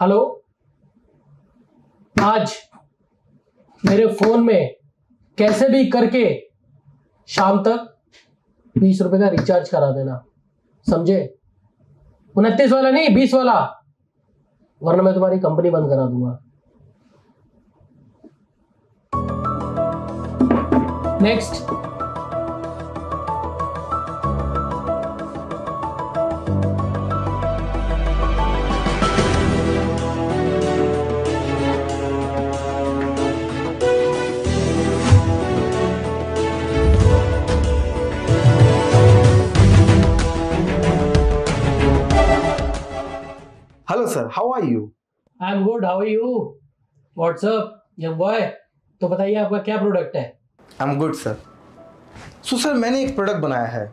Hello? आज मेरे phone में कैसे भी करके शाम तक बीस रुपए का रिचार्ज करा देना, समझे? उनतीस वाला नहीं, बीस वाला। वरना मैं तुम्हारी कंपनी बंद करा दूँगा। Next sir how are you I am good how are you what's up young boy तो बताइए आपका क्या प्रोडक्ट है? I am good sir so sir मैंने एक प्रोडक्ट बनाया है।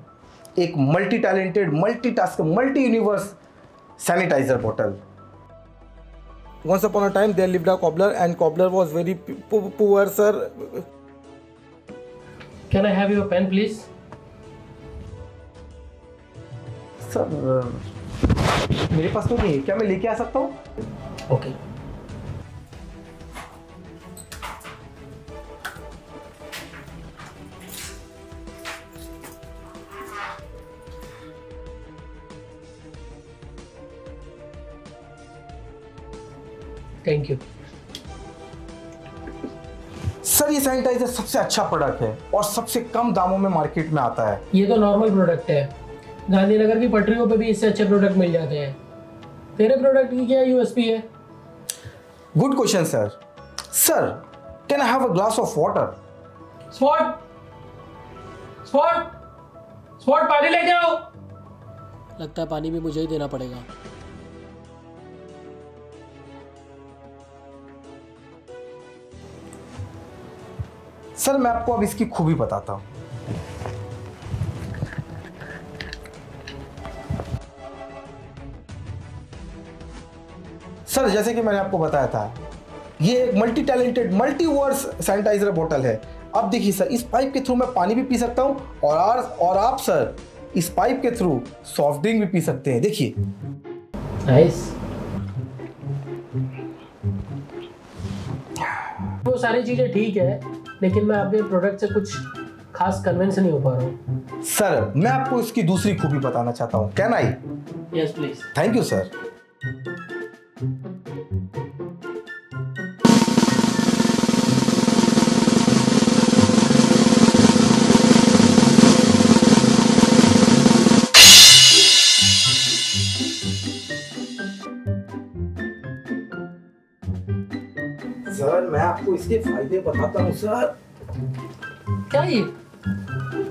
एक multi talented multi task multi universe sanitiser bottle Once upon a time, there lived a cobbler, and cobbler was very p- po- poor, sir. Can I have your pen please sir मेरे पास तो नहीं है। क्या मैं लेके आ सकता हूँ? ओके थैंक यू सर ये सैनिटाइजर सबसे अच्छा प्रोडक्ट है और सबसे कम दामों में मार्केट में आता है। ये तो नॉर्मल प्रोडक्ट है। गांधीनगर की पटरियों पे भी इससे अच्छे प्रोडक्ट मिल जाते हैं। तेरे प्रोडक्ट की क्या यूएसपी है? Good question sir sir can I have a glass of water spot spot spot पानी लेके आओ। लगता है पानी भी मुझे ही देना पड़ेगा। सर मैं आपको अब इसकी खूबी बताता हूँ। सर जैसे कि मैंने आपको बताया था ये एक multi talented multiverse sanitiser बोतल है। अब देखिए सर इस पाइप के थ्रू मैं पानी भी पी सकता हूँ और आर, और आप सर इस पाइप के थ्रू सॉफ्ट ड्रिंक भी पी सकते हैं। देखिए। नाइस वो सारी चीज़ें ठीक है लेकिन मैं आपके प्रोडक्ट से कुछ खास कन्विंस नहीं हो पा रहा हूँ। सर मैं आपको इसकी दूसरी खूबी बताना चाहता हूँ। Can I yes please thank you sir sir मैं आपको इसके फ़ायदे बताता हूँ सर। क्या ये?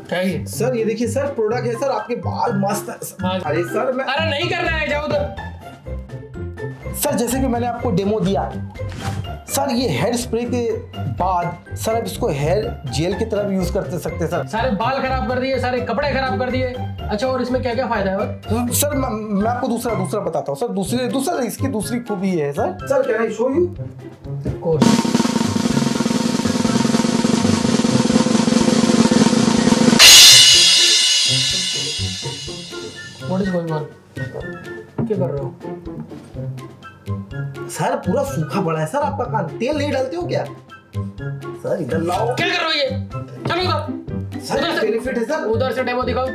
क्या ये? सर ये देखिए सर प्रोडक्ट है सर आपके बाल मस्त है। अरे सर मैं अरे नहीं करना है जाओ उधर। सर जैसे कि मैंने आपको डेमो दिया सर ये हेयर स्प्रे के बाद सर आप इसको हेयर जेल की तरह भी यूज़ कर सकते हैं सर। सारे बाल खराब कर दिए सारे कपड़े खराब कर दिए। अच्छा और इसमें क्या क्या फ़ायदा है सर मैं, मैं आपको दूसरा दूसरा बताता हूँ सर दूसरी दूसरा इसकी दूसरी खूबी है sir. Sir can I show you course what is going on क्या कर रहे हो? सर पूरा सूखा पड़ा है। सर आपका कान तेल नहीं डालते हो क्या? सर इधर लाओ। क्या कर रहे हो ये? चलो उधर। सर उधर से- बेनिफिट है सर। उधर से डेमो दिखाओ।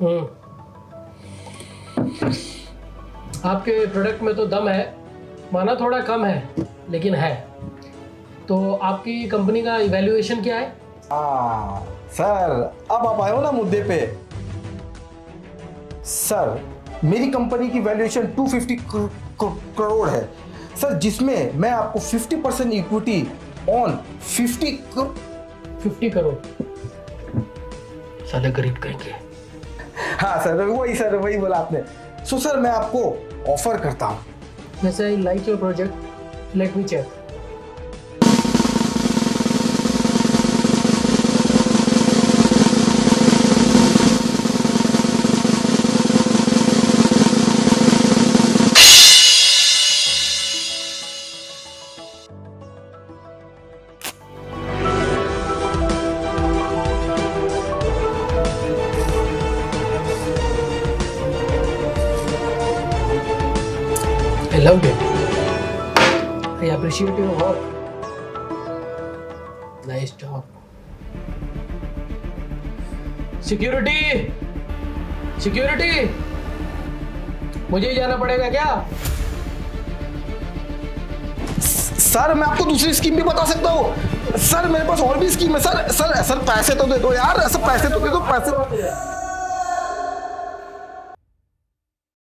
हम्म। आपके प्रोडक्ट में तो दम है। माना थोड़ा कम है लेकिन है। तो आपकी कंपनी का इवैल्यूएशन क्या है? हाँ सर अब आप आए हो ना मुद्दे पे। सर मेरी कंपनी की वैल्यूएशन 250 करो- करो- करोड़ है। सर जिसमें मैं आपको 50 परसेंट इक्विटी ऑन 50 करो- फिफ्टी करोड़ साले गरीब कहेंगे हाँ सर वही सर वही बोला आपने। सो सर मैं आपको ऑफ़र करता हूँ। Like your project let me check I loved it. I appreciate your work. Nice job. Security! Security! मुझे ही जाना पड़ेगा क्या सर मैं आपको दूसरी स्कीम भी बता सकता हूँ सर मेरे पास और भी स्कीम है सर सर सर पैसे तो दे दो यार सर पैसे तो दे दो, पैसे